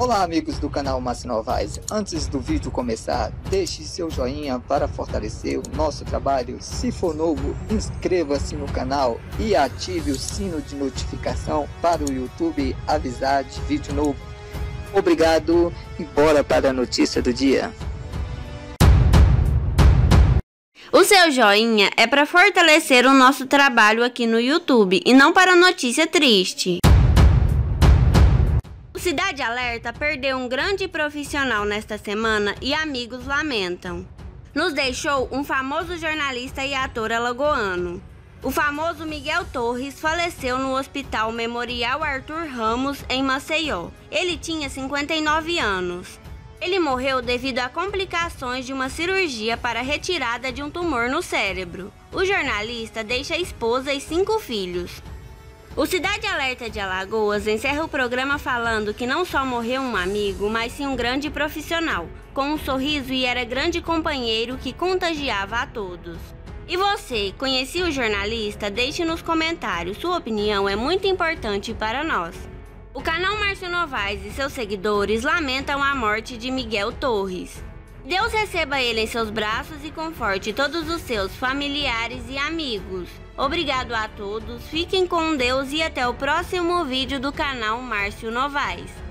Olá amigos do canal Márcio Novaes, antes do vídeo começar, deixe seu joinha para fortalecer o nosso trabalho. Se for novo, inscreva-se no canal e ative o sino de notificação para o YouTube avisar de vídeo novo. Obrigado e bora para a notícia do dia. O seu joinha é para fortalecer o nosso trabalho aqui no YouTube e não para notícia triste. O Cidade Alerta perdeu um grande profissional nesta semana e amigos lamentam. Nos deixou um famoso jornalista e ator alagoano. O famoso Miguel Torres faleceu no Hospital Memorial Arthur Ramos, em Maceió. Ele tinha 59 anos. Ele morreu devido a complicações de uma cirurgia para retirada de um tumor no cérebro. O jornalista deixa esposa e cinco filhos. O Cidade Alerta de Alagoas encerra o programa falando que não só morreu um amigo, mas sim um grande profissional, com um sorriso e era grande companheiro que contagiava a todos. E você, conhecia o jornalista? Deixe nos comentários, sua opinião é muito importante para nós. O canal Márcio Novaes e seus seguidores lamentam a morte de Miguel Torres. Deus receba ele em seus braços e conforte todos os seus familiares e amigos. Obrigado a todos, fiquem com Deus e até o próximo vídeo do canal Márcio Novaes.